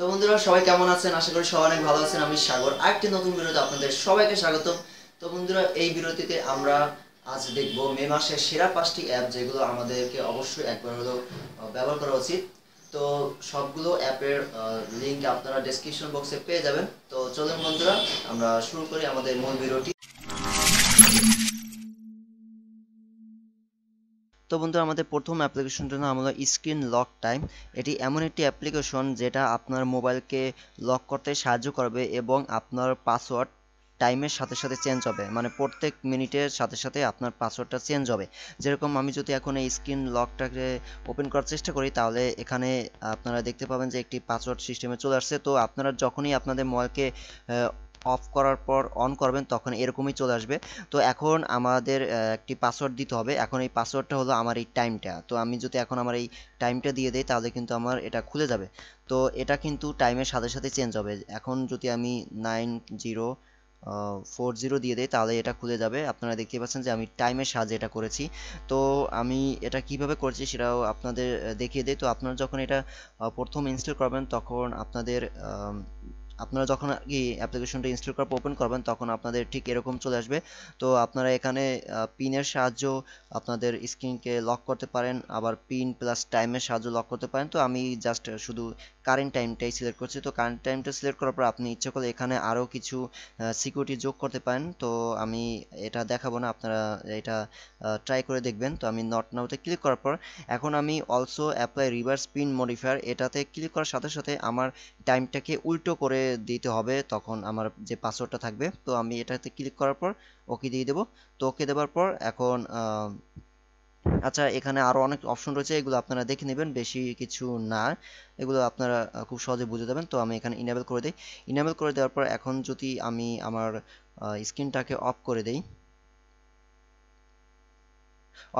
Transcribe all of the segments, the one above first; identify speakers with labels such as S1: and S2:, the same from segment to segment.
S1: তো বন্ধুরা সবাই কেমন আছেন? আশা করি সবাই অনেক ভালো আছেন। আমি সাগর। আরেকটি নতুন ভিডিওতে আপনাদের সবাইকে স্বাগতম। তো বন্ধুরা এই বিরতিতে আমরা আজ দেখব মে মাসের সেরা পাঁচটি অ্যাপ যেগুলো আমাদেরকে অবশ্যই একবার আহ, ব্যবহার করা উচিত। তো সবগুলো অ্যাপের লিংক আপনারা ডেসক্রিপশন বক্সে পেয়ে যাবেন। তো চলুন বন্ধুরা আমরা শুরু করি আমাদের মূল ভিডিওটি। তো বন্ধুরা আমাদের প্রথম অ্যাপ্লিকেশনটার নাম হলো স্ক্রিন লক টাইম এটি এমন একটি অ্যাপ্লিকেশন যেটা আপনার মোবাইলকে লক করতে সাহায্য করবে এবং আপনার পাসওয়ার্ড টাইমের সাথে সাথে চেঞ্জ হবে। মানে প্রত্যেক মিনিটের সাথে সাথে আপনার পাসওয়ার্ডটা চেঞ্জ হবে। যেরকম আমি যদি এখন এই স্ক্রিন লকটাকে ওপেন করার চেষ্টা করি, তাহলে এখানে আপনারা দেখতে পাবেন যে একটি পাসওয়ার্ড সিস্টেমে চলে আসছে। তো আপনারা যখনই আপনাদের মোবাইলকে অফ করার পর অন করবেন, তখন এরকমই চলে আসবে। তো এখন আমাদের একটি পাসওয়ার্ড দিতে হবে। এখন এই পাসওয়ার্ডটা হলো আমার এই টাইমটা তো আমি যদি এখন আমার এই টাইমটা দিয়ে দেই, তাহলে কিন্তু আমার এটা খুলে যাবে। তো এটা কিন্তু টাইমের সাথে সাথে চেঞ্জ হবে। এখন যদি আমি নাইন জিরো ফোর জিরো দিয়ে দেই, তাহলে এটা খুলে যাবে। আপনারা দেখতে পাচ্ছেন যে আমি টাইমের সাহায্যে এটা করেছি। তো আমি এটা কীভাবে করেছি সেটাও আপনাদের দেখিয়ে দেয় তো আপনারা যখন এটা প্রথম ইনস্টল করবেন, তখন আপনাদের আপনারা যখন কি অ্যাপ্লিকেশনটা ইনস্টল করার ওপেন করবেন, তখন আপনাদের ঠিক এরকম চলে আসবে। তো আপনারা এখানে পিনের সাহায্য আপনাদের স্ক্রিনকে লক করতে পারেন, আবার পিন প্লাস টাইমের সাহায্য লক করতে পারেন। তো আমি জাস্ট শুধু কারেন্ট টাইমটাই সিলেক্ট করছি। তো কারেন্ট টাইমটা সিলেক্ট করার পর আপনি ইচ্ছে করলে এখানে আরও কিছু সিকিউরিটি যোগ করতে পারেন। তো আমি এটা দেখাবো না, আপনারা এটা ট্রাই করে দেখবেন। তো আমি নট নাওতে ক্লিক করার পর এখন আমি also apply reverse pin modifier এটাতে ক্লিক করার সাথে সাথে আমার টাইমটাকে উল্টো করে দিতে হবে। তখন আমার যে পাসওয়ার্ডটা থাকবে, তো আমি এটাতে ক্লিক করার পর ওকে দিয়ে দেবো। তো ওকে দেওয়ার পর এখন আচ্ছা এখানে আরও অনেক অপশন রয়েছে, এগুলো আপনারা দেখে নেবেন, বেশি কিছু না। এগুলো আপনারা খুব সহজে বুঝে যাবেন, তো আমি এখানে ইনেবল করে দিই। ইনেবল করে দেওয়ার পর এখন যদি আমি আমার স্ক্রিনটাকে অফ করে দেই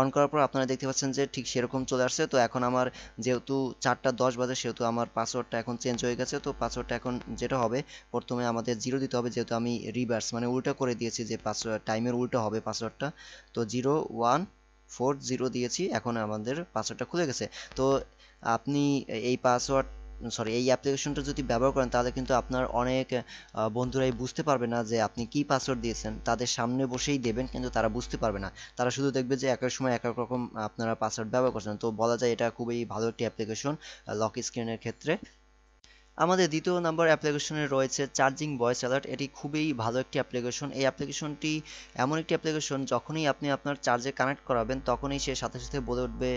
S1: অন করার পর আপনারা দেখতে পাচ্ছেন যে ঠিক সেরকম চলে আসছে। তো এখন আমার যেহেতু চারটা দশ বাজে, সেহেতু আমার পাসওয়ার্ডটা এখন চেঞ্জ হয়ে গেছে, তো পাসওয়ার্ডটা এখন যেটা হবে, প্রথমে আমাদের জিরো দিতে হবে, যেহেতু আমি রিভার্স মানে উল্টা করে দিয়েছি যে পাসওয়ার্ড টাইমের উল্টো হবে পাসওয়ার্ডটা তো জিরো ওয়ান ফোর জিরো দিয়েছি, এখন আমাদের পাসওয়ার্ডটা খুলে গেছে। তো আপনি এই পাসওয়ার্ড সরি এই অ্যাপ্লিকেশনটা যদি ব্যবহার করেন, তাহলে কিন্তু আপনার অনেক বন্ধুরাই বুঝতে পারবে না যে আপনি কি পাসওয়ার্ড দিয়েছেন। তাদের সামনে বসেই দেবেন, কিন্তু তারা বুঝতে পারবে না। তারা শুধু দেখবে যে এক সময় এক এক রকম আপনারা পাসওয়ার্ড ব্যবহার করছেন। তো বলা যায় এটা খুবই ভালো একটি অ্যাপ্লিকেশন লক স্ক্রিনের ক্ষেত্রে। আমাদের দ্বিতীয় নাম্বার অ্যাপ্লিকেশনে রয়েছে চার্জিং ভয়েস অ্যালার্ট। এটি খুবই ভালো একটি অ্যাপ্লিকেশন। এই অ্যাপ্লিকেশনটি এমন একটি অ্যাপ্লিকেশন, যখনই আপনি আপনার চার্জে কানেক্ট করাবেন, তখনই সে সাথে সাথে বলে উঠবে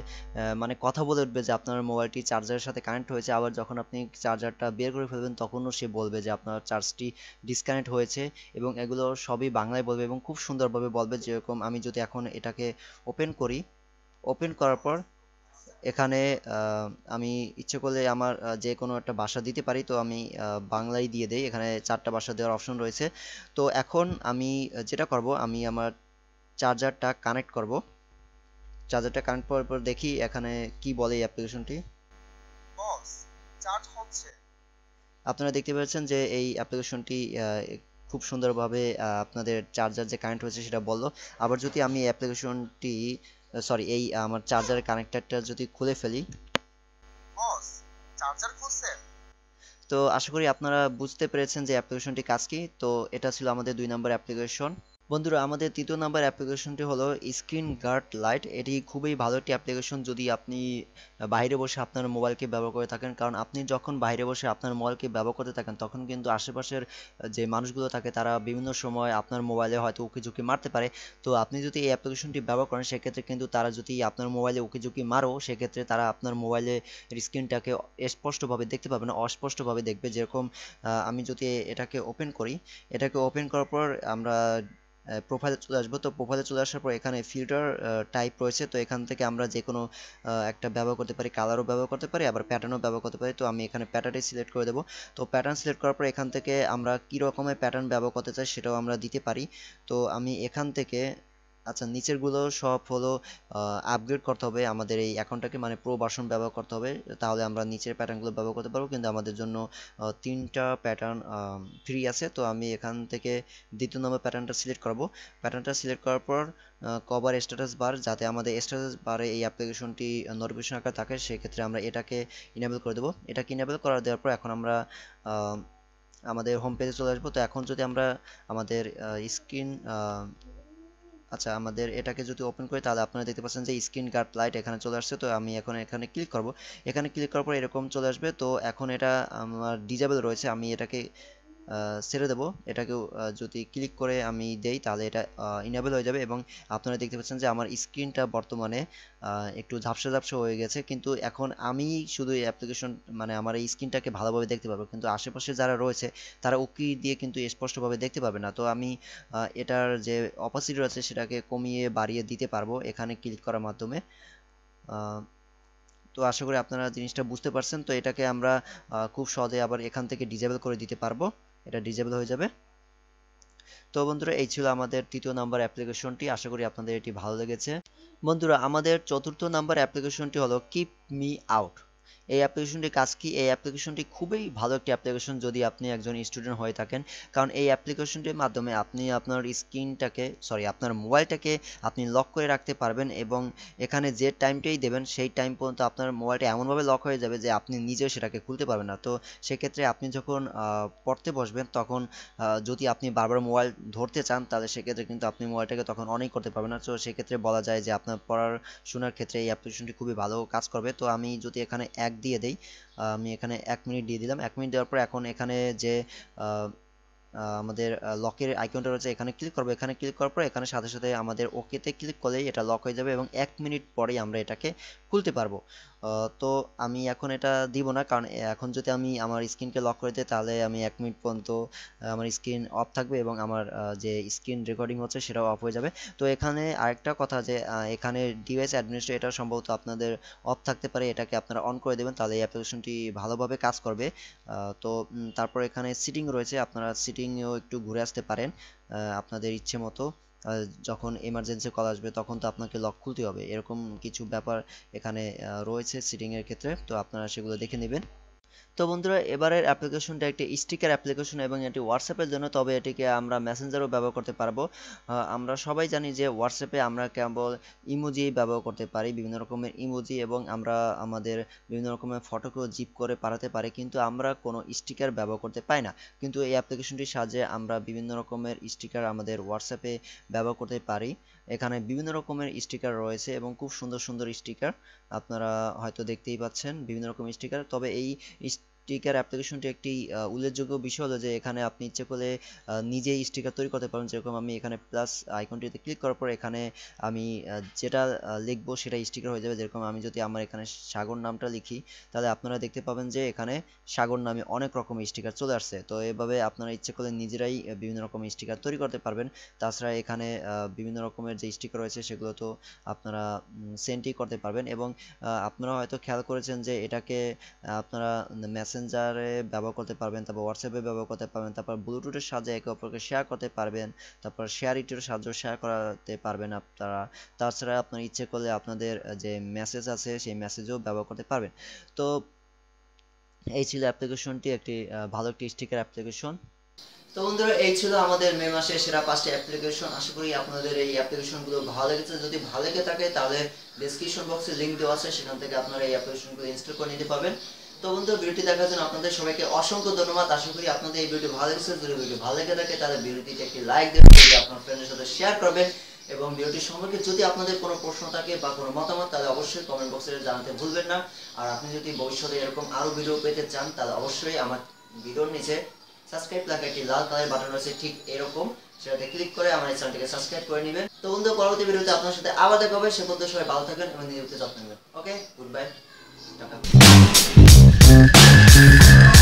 S1: মানে কথা বলে উঠবে যে আপনার মোবাইলটি চার্জারের সাথে কানেক্ট হয়েছে। আবার যখন আপনি চার্জারটা বের করে ফেলবেন, তখনও সে বলবে যে আপনার চার্জটি ডিসকানেক্ট হয়েছে এবং এগুলো সবই বাংলায় বলবে এবং খুব সুন্দরভাবে বলবে, যেরকম আমি যদি এখন এটাকে ওপেন করি ওপেন করার পর এখানে আমি ইচ্ছে করলে আমার যে কোনো একটা ভাষা দিতে পারি তো আমি বাংলায় দিয়ে দেই। এখানে চারটা ভাষা দেওয়ার অপশন রয়েছে। তো এখন আমি যেটা করব আমি আমার চার্জারটা কানেক্ট করব। চার্জারটা কানেক্ট করার পর দেখি এখানে কি বলে এই অ্যাপ্লিকেশনটি
S2: বস চার্জ হচ্ছে।
S1: আপনারা দেখতে পাচ্ছেন যে এই অ্যাপ্লিকেশনটি খুব সুন্দরভাবে আহ, আপনাদের চার্জার যে কানেক্ট হয়েছে সেটা বলল। আবার যদি আমি অ্যাপ্লিকেশনটি সরি এই আমার চার্জার কানেক্টারটা যদি খুলে ফেলি।
S2: বস চার্জার খুলছেন
S1: তো আশা করি আপনারা বুঝতে পেরেছেন যে অ্যাপ্লিকেশনটি কাজ কি। তো এটা ছিল আমাদের দুই নম্বর অ্যাপ্লিকেশন বন্ধুরা, আমাদের তৃতীয় নাম্বার অ্যাপ্লিকেশনটি হলো স্ক্রিন গার্ড লাইট। এটি খুবই ভালো একটি অ্যাপ্লিকেশন যদি আপনি বাইরে বসে আপনার মোবাইলকে ব্যবহার করে থাকেন। কারণ আপনি যখন বাইরে বসে আপনার মোবাইলকে ব্যবহার করতে থাকেন, তখন কিন্তু আশেপাশের যে মানুষগুলো থাকে, তারা বিভিন্ন সময় আপনার মোবাইলে হয়তো উকি ঝুঁকি মারতে পারে। তো আপনি যদি এই অ্যাপ্লিকেশনটি ব্যবহার করেন, সেক্ষেত্রে কিন্তু তারা যদি আপনার মোবাইলে উকি ঝুঁকি মারো, সেক্ষেত্রে তারা আপনার মোবাইলে স্ক্রিনটাকে স্পষ্টভাবে দেখতে পাবে না, অস্পষ্টভাবে দেখবে। যেরকম আমি যদি এটাকে ওপেন করি, এটাকে ওপেন করার পর আমরা প্রোফাইলে চলে আসব। তো প্রোফাইলে চলে আসার পর এখানে ফিল্টার টাইপ রয়েছে। তো এখান থেকে আমরা যে কোনো একটা ব্যবহার করতে পারি। কালারও ব্যবহার করতে পারি, আবার প্যাটার্নও ব্যবহার করতে পারি। তো আমি এখানে প্যাটার্নই সিলেক্ট করে দেবো। তো প্যাটার্ন সিলেক্ট করার পর এখান থেকে আমরা কী রকমের প্যাটার্ন ব্যবহার করতে চাই সেটাও আমরা দিতে পারি। তো আমি এখান থেকে আচ্ছা নিচেরগুলো সব হলো আপগ্রেড করতে হবে, আমাদের এই অ্যাকাউন্টটাকে মানে প্রো ভার্সন ব্যবহার করতে হবে, তাহলে আমরা নিচের প্যাটার্নগুলো ব্যবহার করতে পারব, কিন্তু আমাদের জন্য তিনটা প্যাটার্ন ফ্রি আছে, তো আমি এখান থেকে দ্বিতীয় নম্বর প্যাটার্নটা সিলেক্ট করব। প্যাটার্নটা সিলেক্ট করার পর কভার স্ট্যাটাস বার যাতে আমাদের স্ট্যাটাস বারে এই অ্যাপ্লিকেশনটি নোটিফিকেশন আকারে থাকে, সেক্ষেত্রে আমরা এটাকে ইনেবল করে দেবো। এটাকে ইনেবল করা দেওয়ার পর এখন আমরা আমাদের হোম পেজে চলে আসব। তো এখন যদি আমরা আমাদের স্ক্রিন আচ্ছা আমাদের এটাকে যদি ওপেন করি, তাহলে আপনারা দেখতে পাচ্ছেন যে স্ক্রিন গার্ড লাইট এখানে চলে আসছে। তো আমি এখন এখানে ক্লিক করব। এখানে ক্লিক করার পর এরকম চলে আসবে। তো এখন এটা আমার ডিজেবল রয়েছে। আমি এটাকে ছেড়ে দেবো। এটাকেও যদি ক্লিক করে আমি দেই, তাহলে এটা ইনেবল হয়ে যাবে এবং আপনারা দেখতে পাচ্ছেন যে আমার স্ক্রিনটা বর্তমানে একটু ঝাপসা ঝাপসা হয়ে গেছে। কিন্তু এখন আমি শুধু এই অ্যাপ্লিকেশন মানে আমার এই স্ক্রিনটাকে ভালোভাবে দেখতে পারব। কিন্তু আশেপাশে যারা রয়েছে, তারা উকি দিয়ে কিন্তু স্পষ্টভাবে দেখতে পাবে না। তো আমি এটার যে অপাসিটি রয়েছে, সেটাকে কমিয়ে বাড়িয়ে দিতে পারব এখানে ক্লিক করার মাধ্যমে। তো আশা করি আপনারা জিনিসটা বুঝতে পারছেন। তো এটাকে আমরা খুব সহজে আবার এখান থেকে ডিজেবল করে দিতে পারব। এটা ডিজেবল হয়ে যাবে। তো বন্ধুরা, এই ছিল আমাদের তৃতীয় নাম্বার অ্যাপ্লিকেশনটি আশা করি আপনাদের এটি ভালো লেগেছে। বন্ধুরা, আমাদের চতুর্থ নাম্বার অ্যাপ্লিকেশনটি হলো কিপ মি আউট এই অ্যাপ্লিকেশনটি কাজ কি? এই অ্যাপ্লিকেশনটি খুবই ভালো একটি অ্যাপ্লিকেশন যদি আপনি একজন স্টুডেন্ট হয়ে থাকেন। কারণ এই অ্যাপ্লিকেশনটির মাধ্যমে আপনি আপনার স্ক্রিনটাকে সরি আপনার মোবাইলটাকে আপনি লক করে রাখতে পারবেন এবং এখানে যে টাইমটাই দেবেন, সেই টাইম পর্যন্ত আপনার মোবাইলটা এমনভাবে লক হয়ে যাবে যে আপনি নিজেও সেটাকে খুলতে পারবেন না। তো সেক্ষেত্রে আপনি যখন পড়তে বসবেন, তখন যদি আপনি বারবার মোবাইল ধরতে চান, তাহলে সেক্ষেত্রে কিন্তু আপনি মোবাইলটাকে তখন অনেক করতে পারবেন না। তো সেক্ষেত্রে বলা যায় যে আপনার পড়ার, শোনার ক্ষেত্রে এই অ্যাপ্লিকেশনটি খুবই ভালো কাজ করবে। তো আমি যদি এখানে এক দিয়ে দেই। আমি এখানে এক মিনিট দিয়ে দিলাম। এক মিনিট দেওয়ার পর এখন এখানে যে আমাদের লকের আইকনটা রয়েছে, এখানে ক্লিক করব। এখানে ক্লিক করার পর এখানে সাথে সাথে আমাদের ওকেতে ক্লিক করলেই এটা লক হয়ে যাবে এবং এক মিনিট পরেই আমরা এটাকে খুলতে পারব। তো আমি এখন এটা দিব না। কারণ এখন যদি আমি আমার স্ক্রিনকে লক করে দিই, তাহলে আমি এক মিনিট পর্যন্ত আমার স্ক্রিন অফ থাকবে এবং আমার যে স্ক্রিন রেকর্ডিং হচ্ছে সেটাও অফ হয়ে যাবে। তো এখানে আরেকটা কথা যে এখানে ডিভাইস অ্যাডমিনিস্ট্রেটর সম্ভবত আপনাদের অফ থাকতে পারে, এটাকে আপনারা অন করে দেবেন, তাহলে এই অ্যাপ্লিকেশনটি ভালোভাবে কাজ করবে। তো তারপর এখানে সিটিং রয়েছে, আপনারা সিটিংয়েও একটু ঘুরে আসতে পারেন আপনাদের ইচ্ছে মতো। যখন এমার্জেন্সি কল আসবে, তখন তো আপনাকে লক খুলতে হবে। এরকম কিছু ব্যাপার এখানে রয়েছে সিটিংয়ের ক্ষেত্রে। তো আপনারা সেগুলো দেখে নেবেন। তো বন্ধুরা, এবারের অ্যাপ্লিকেশনটা একটি স্টিকার অ্যাপ্লিকেশন এবং এটি হোয়াটসঅ্যাপের জন্য, তবে এটিকে আমরা মেসেঞ্জারও ব্যবহার করতে পারব। আমরা সবাই জানি যে হোয়াটসঅ্যাপে আমরা কেবল ইমোজি ব্যবহার করতে পারি, বিভিন্ন রকমের ইমোজি এবং আমরা আমাদের বিভিন্ন রকমের ফটোকেও জিপ করে পাঠাতে পারি, কিন্তু আমরা কোনো স্টিকার ব্যবহার করতে পাই না। কিন্তু এই অ্যাপ্লিকেশনটির সাহায্যে আমরা বিভিন্ন রকমের স্টিকার আমাদের হোয়াটসঅ্যাপে ব্যবহার করতে পারি। এখানে বিভিন্ন রকমের স্টিকার রয়েছে এবং খুব সুন্দর সুন্দর স্টিকার আপনারা হয়তো দেখতেই পাচ্ছেন বিভিন্ন রকম স্টিকার তবে এই স্টিকার অ্যাপ্লিকেশনটি একটি উল্লেখযোগ্য বিষয় হলো যে এখানে আপনি ইচ্ছে করলে নিজেই স্টিকার তৈরি করতে পারেন। যেরকম আমি এখানে প্লাস আইকনটিতে ক্লিক করার পর এখানে আমি যেটা লিখব সেটা স্টিকার হয়ে যাবে। যেরকম আমি যদি আমার এখানে সাগর নামটা লিখি, তাহলে আপনারা দেখতে পাবেন যে এখানে সাগর নামে অনেক রকমের স্টিকার চলে আসছে। তো এভাবে আপনারা ইচ্ছে করলে নিজেরাই বিভিন্ন রকমের স্টিকার তৈরি করতে পারবেন। তাছাড়া এখানে বিভিন্ন রকমের যে স্টিকার রয়েছে সেগুলো তো আপনারা সেন্ডই করতে পারবেন। এবং আপনারা হয়তো খেয়াল করেছেন যে এটাকে আপনারা মেসেঞ্জারে ব্যবহার করতে পারবেন, তারপর হোয়াটসঅ্যাপে ব্যবহার করতে পারবেন, তারপর ব্লুটুথের সাহায্যে একে অপরকে শেয়ার করতে পারবেন, তারপর শেয়ার ইটের সাহায্যে শেয়ার করাতে পারবেন আপনারা। তাছাড়া আপনার ইচ্ছে করলে আপনাদের যে মেসেজ আছে, সেই মেসেজও ব্যবহার করতে পারবেন। তো এই ছিল অ্যাপ্লিকেশনটি একটি ভালো একটি স্টিকার অ্যাপ্লিকেশন তো বন্ধুরা, এই ছিল আমাদের মে মাসের সেরা পাঁচটি অ্যাপ্লিকেশন আশা করি আপনাদের এই অ্যাপ্লিকেশনগুলো ভালো লেগেছে। যদি ভালো লেগে থাকে, তাহলে ডেসক্রিপশন বক্সে লিংক দেওয়া আছে, সেখান থেকে আপনারা এই অ্যাপ্লিকেশনগুলো ইনস্টল করে নিতে পারবেন। তো বন্ধুরা, ভিডিওটি দেখার জন্য আপনাদের সবাইকে অসংখ্য ধন্যবাদ। আশা করি আপনাদের এই ভিডিও ভালো লেগেছে। যদি ভিডিও ভালো লেগে থাকে, তাহলে ভিডিওটিতে একটি লাইক দেবেন আপনার ফ্রেন্ডের সাথে শেয়ার করবেন এবং ভিডিওটি সম্পর্কে যদি আপনাদের কোনো প্রশ্ন থাকে বা কোনো মতামত, তাহলে অবশ্যই কমেন্ট বক্সে জানাতে ভুলবেন না। আর আপনি যদি ভবিষ্যতে এরকম আরও ভিডিও পেতে চান, তাহলে অবশ্যই আমার ভিডিওর নিচে সাবস্ক্রাইব লেখা একটি লাল কালারের বাটন রয়েছে, ঠিক এরকম। সেটাতে ক্লিক করে আমার এই চ্যানেলটিকে সাবস্ক্রাইব করে নেবেন। তো বন্ধু, পরবর্তী ভিডিওতে আপনার সাথে আবার দেখা হবে। সে পর্যন্ত সবাই ভালো থাকবেন এবং নিজের যত্ন নেবেন। Okay good bye tata. Thank you.